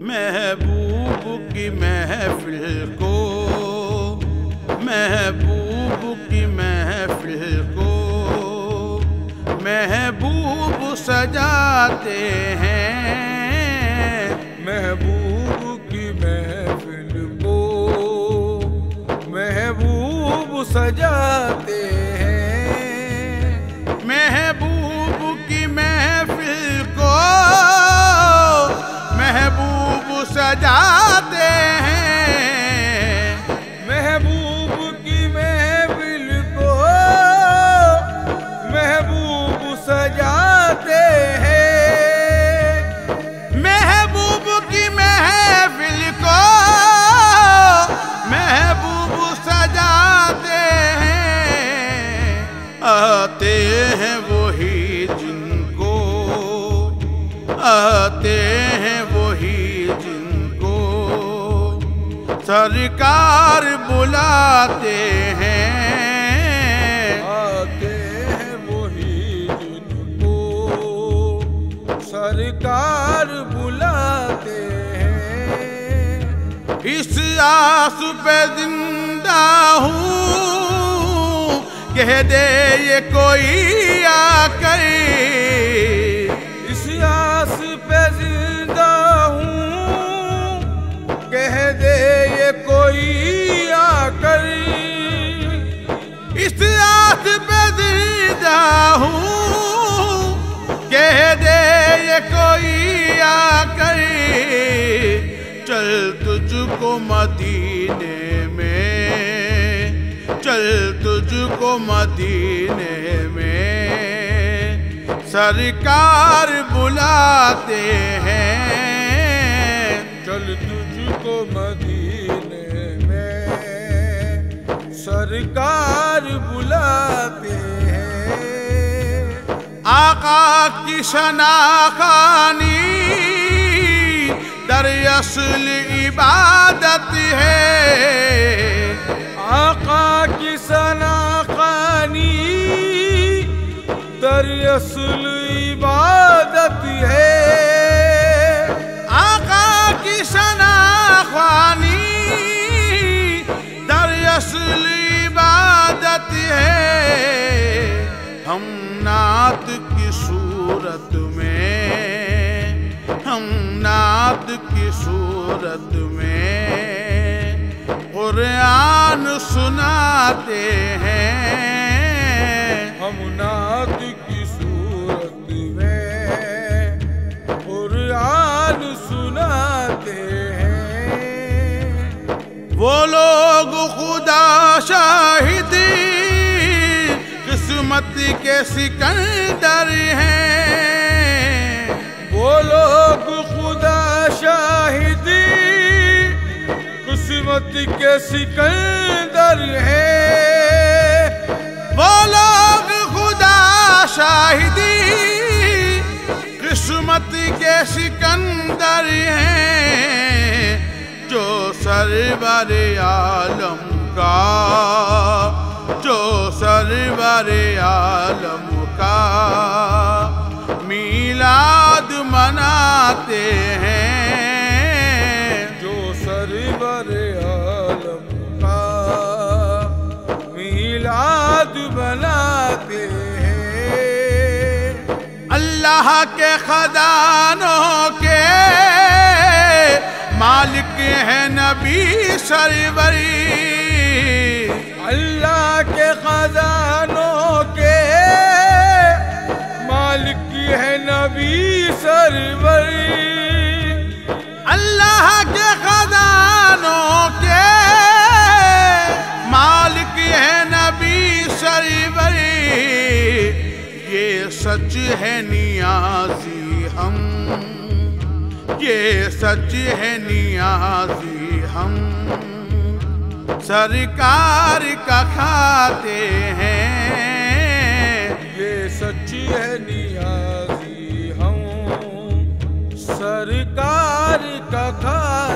محبوب کی محفل کو، محبوب کی محفل کو، محبوب سجاتے ہیں۔ محبوب کی محفل کو، محبوب سجاتے ہیں سجاتے ہیں۔ محبوب کی محفل کو محبوب سجاتے ہیں۔ محبوب کی محفل کو محبوب سجاتے ہیں۔ آتے ہیں وہی جن کو آتے سرکار بلاتے ہیں۔ آتے ہیں وہی جن کو سرکار بلاتے ہیں۔ اس آس پہ زندہ ہوں کہہ دے یہ کوئی آ کر چل تجھ کو مدینے میں چل تجھ کو مدینے میں سرکار بلاتے ہیں۔ چل تجھ کو مدینے میں سرکار بلاتے ہیں۔ آقا کی شناخانی در اصل عبادت ہے۔ آقا کی سناخانی در اصل عبادت ہے۔ آقا کی شناخانی در اصل عبادت ہے۔ ہم نعت کی صورت میں ہم نعت کی صورت میں قرآن سناتے ہیں۔ ہم نعت کی صورت میں قرآن سناتے ہیں۔ وہ لوگ خدا شاہدی قسمت کے سکندر ہیں۔ وہ لوگ قسمت کے سکندر ہیں وہ لوگ خدا شاہدی، قسمت کے سکندر ہیں جو سرور عالم کا، جو سرور عالم کا۔ میلاد مناتے ہیں اللہ کے خزانوں کے مالک ہیں نبی سروری سچ ہے نیازی ہم۔ یہ سچ ہے نیازی ہم۔ سرکار کا کھاتے ہیں۔ یہ سچی ہے نیازی ہم۔ سرکار کا کھاتے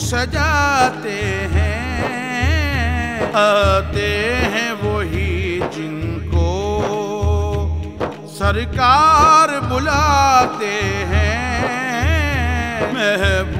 سجاتے ہیں آتے ہیں وہی جن کو سرکار بلاتے ہیں۔ محبوب